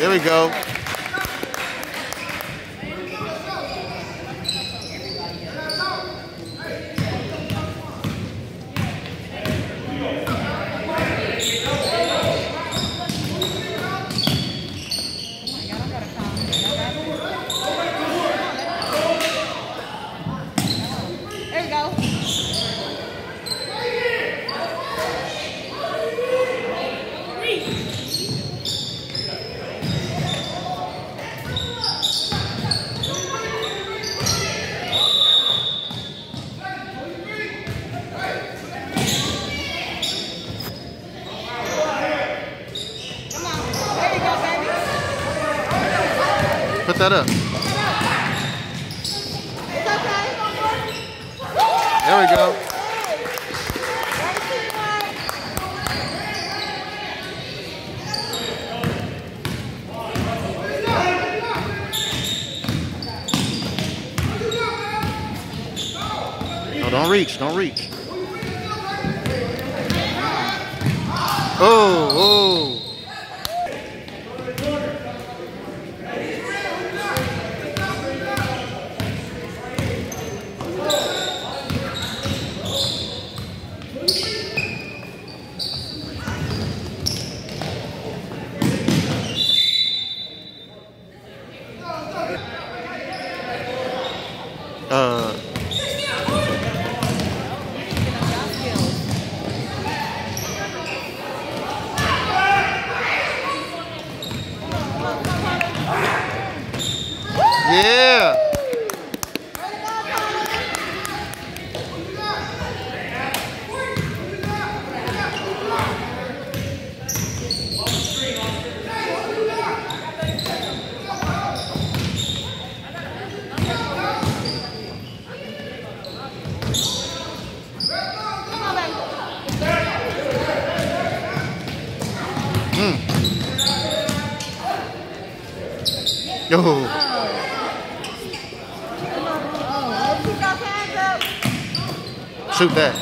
There we go. Put that up. There we go. Don't reach. Don't reach. Oh, oh. Yeah. Baby. Yo. Shoot that.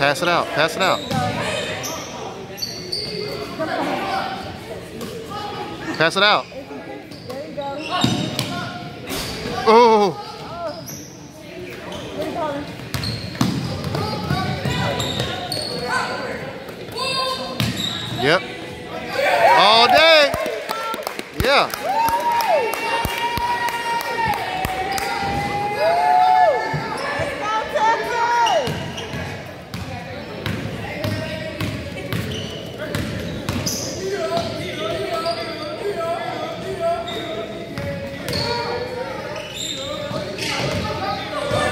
Pass it out. Pass it out. Pass it out. Oh.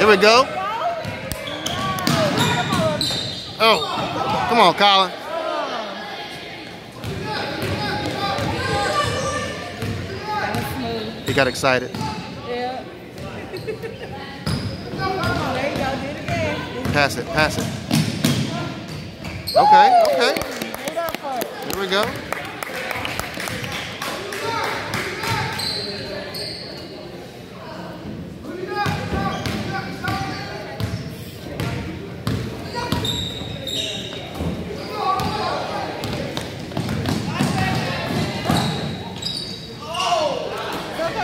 Here we go. Oh. Come on, Colin. He got excited. Pass it. Pass it. Okay. Okay. Here we go.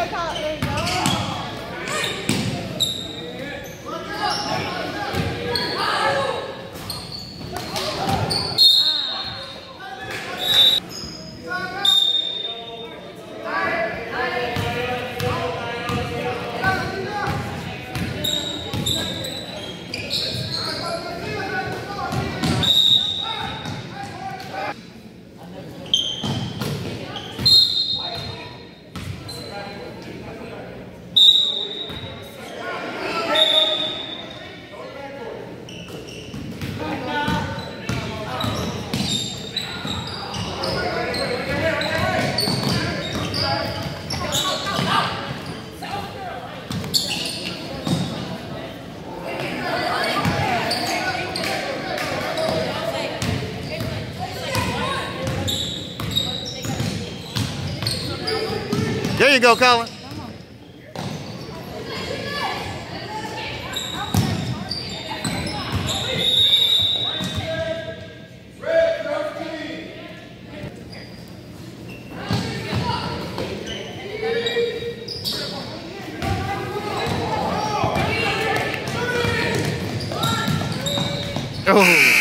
It's okay, you go, Colin. Oh.